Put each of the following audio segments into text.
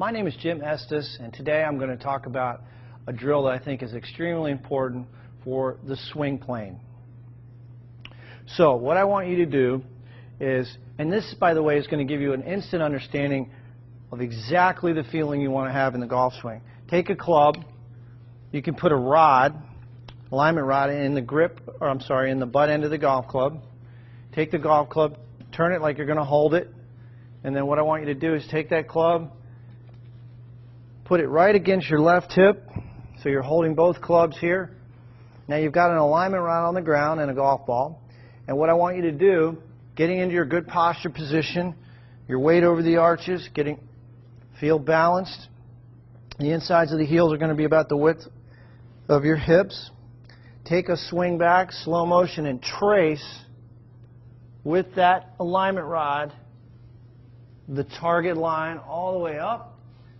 My name is Jim Estes, and today I'm going to talk about a drill that I think is extremely important for the swing plane. So what I want you to do is, and this, by the way, is going to give you an instant understanding of exactly the feeling you want to have in the golf swing. Take a club, you can put a rod, alignment rod in the grip, or I'm sorry, in the butt end of the golf club. Take the golf club, turn it like you're going to hold it, and then what I want you to do is take that club, put it right against your left hip, so you're holding both clubs here. Now you've got an alignment rod on the ground and a golf ball. And what I want you to do, getting into your good posture position, your weight over the arches, getting feel balanced. The insides of the heels are going to be about the width of your hips. Take a swing back, slow motion, and trace with that alignment rod the target line all the way up.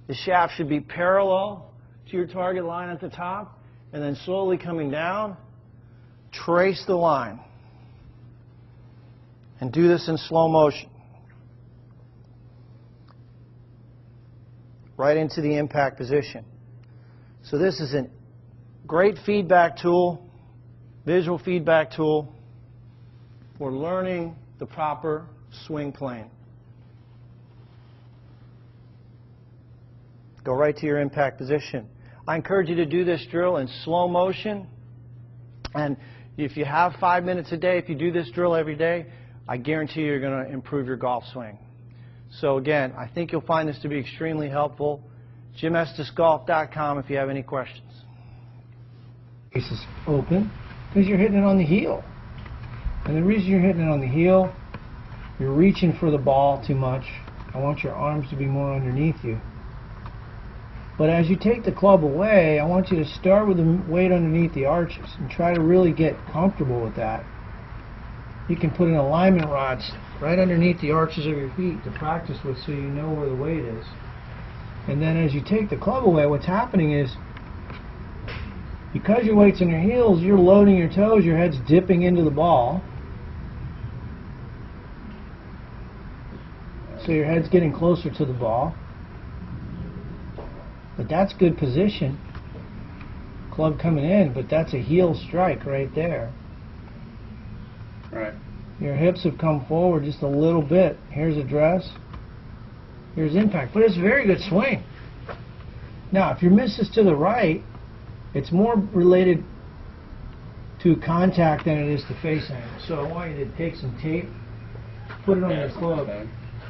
The shaft should be parallel to your target line at the top, and then slowly coming down, trace the line and do this in slow motion. Right into the impact position. So this is a great feedback tool, visual feedback tool for learning the proper swing plane. Go right to your impact position. I encourage you to do this drill in slow motion. And if you have five minutes a day, if you do this drill every day, I guarantee you're going to improve your golf swing. So again, I think you'll find this to be extremely helpful. JimEstesGolf.com if you have any questions. This is open because you're hitting it on the heel. And the reason you're hitting it on the heel, you're reaching for the ball too much. I want your arms to be more underneath you. But as you take the club away, I want you to start with the weight underneath the arches and try to really get comfortable with that you can put an alignment rod right underneath the arches of your feet to practice with so you know where the weight is. And then as you take the club away, what's happening is because your weight's in your heels, you're loading your toes, your head's dipping into the ball. So your head's getting closer to the ball. But that's good position. Club coming in, but that's a heel strike right there. Right. Your hips have come forward just a little bit. Here's address. Here's impact. But it's a very good swing. Now, if your miss is to the right, it's more related to contact than it is to face angle. So I want you to take some tape, put it on your club,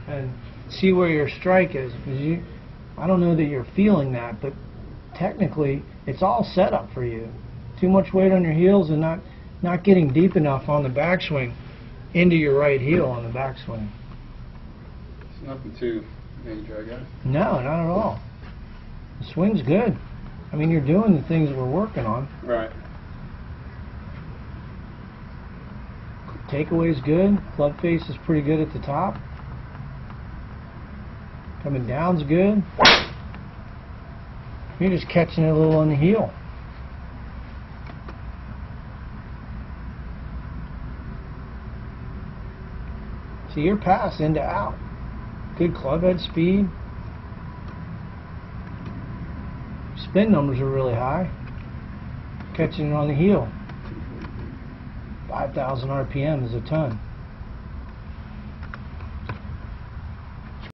and see where your strike is. Because you, I don't know that you're feeling that, but technically, it's all set up for you. Too much weight on your heels and not not getting deep enough on the backswing into your right heel on the backswing. It's nothing too major, I guess. No, not at all. The swing's good. I mean, you're doing the things we're working on. Right. Takeaway's good. Club face is pretty good at the top. Coming down's good. You're just catching it a little on the heel. See, your pass into out. Good club head speed. Spin numbers are really high. Catching it on the heel. 5,000 RPM is a ton.